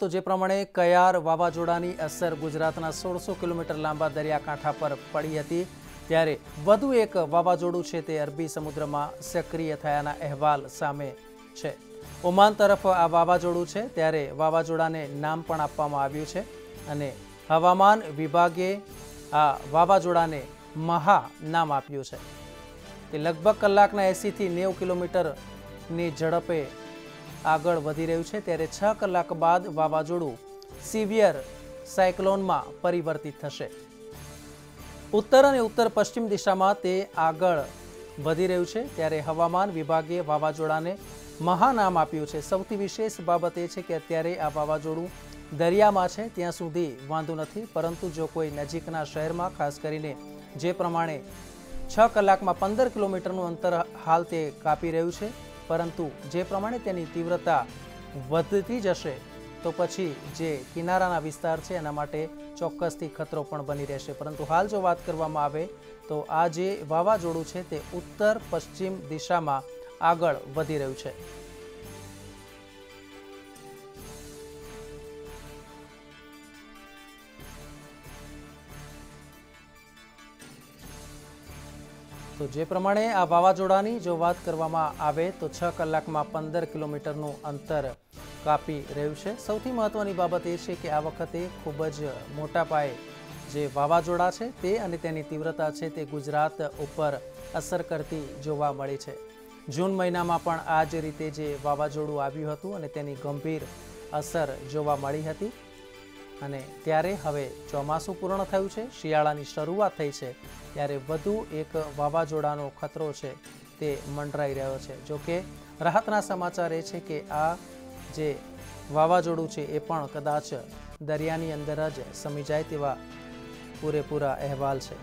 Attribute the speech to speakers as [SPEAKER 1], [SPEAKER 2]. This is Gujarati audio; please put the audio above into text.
[SPEAKER 1] તો જે પ્રમાણે કયાર વાવાઝોડાની અસર ગુજરાતના સોળસો કિલોમીટર લાંબા દરિયાકાંઠા પર પડી હતી, ત્યારે વધુ એક વાવાઝોડું છે તે અરબી સમુદ્રમાં સક્રિય થયાના અહેવાલ સામે છે. ઓમાન તરફ આ વાવાઝોડું છે, ત્યારે વાવાઝોડાને નામ પણ આપવામાં આવ્યું છે અને હવામાન વિભાગે આ વાવાઝોડાને મહા નામ આપ્યું છે. તે લગભગ કલાકના એંસીથી નેવું કિલોમીટરની ઝડપે આગળ વધી રહ્યું છે ત્યારે છ કલાક બાદ વાવાઝોડું સિવિયર સાયક્લોનમાં પરિવર્તિત થશે. ઉત્તર અને ઉત્તર પશ્ચિમ દિશામાં તે આગળ વધી રહ્યું છે ત્યારે હવામાન વિભાગે વાવાઝોડાને મહાનામ આપ્યું છે. સૌથી વિશેષ બાબત એ છે કે અત્યારે આ વાવાઝોડું દરિયામાં છે, ત્યાં સુધી વાંધો નથી, પરંતુ જો કોઈ નજીકના શહેરમાં, ખાસ કરીને જે પ્રમાણે છ કલાકમાં પંદર કિલોમીટરનું અંતર હાલ તે કાપી રહ્યું છે. પરંતુ જે પ્રમાણે તેની તીવ્રતા વધતી જશે, તો પછી જે કિનારાના વિસ્તાર છે એના માટે ચોક્કસથી ખતરો પણ બની રહેશે. પરંતુ હાલ જો વાત કરવામાં આવે, તો આ જે વાવાઝોડું છે તે ઉત્તર પશ્ચિમ દિશામાં આગળ વધી રહ્યું છે. તો જે પ્રમાણે આ વાવાઝોડાની જો વાત કરવામાં આવે તો છ કલાકમાં પંદર કિલોમીટરનું અંતર કાપી રહ્યું છે. સૌથી મહત્વની બાબત એ છે કે આ વખતે ખૂબ જ મોટા પાયે જે વાવાઝોડા છે તે અને તેની તીવ્રતા છે તે ગુજરાત ઉપર અસર કરતી જોવા મળી છે. જૂન મહિનામાં પણ આ જ રીતે જે વાવાઝોડું આવ્યું હતું અને તેની ગંભીર અસર જોવા મળી હતી. અને ત્યારે હવે ચોમાસું પૂર્ણ થયું છે, શિયાળાની શરૂઆત થઈ છે, ત્યારે વધુ એક વાવાઝોડાનો ખતરો છે તે મંડરાઈ રહ્યો છે. જો કે રાહતના સમાચાર એ છે કે આ જે વાવાઝોડું છે એ પણ કદાચ દરિયાની અંદર જ સમી જાય તેવા પૂરેપૂરા અહેવાલ છે.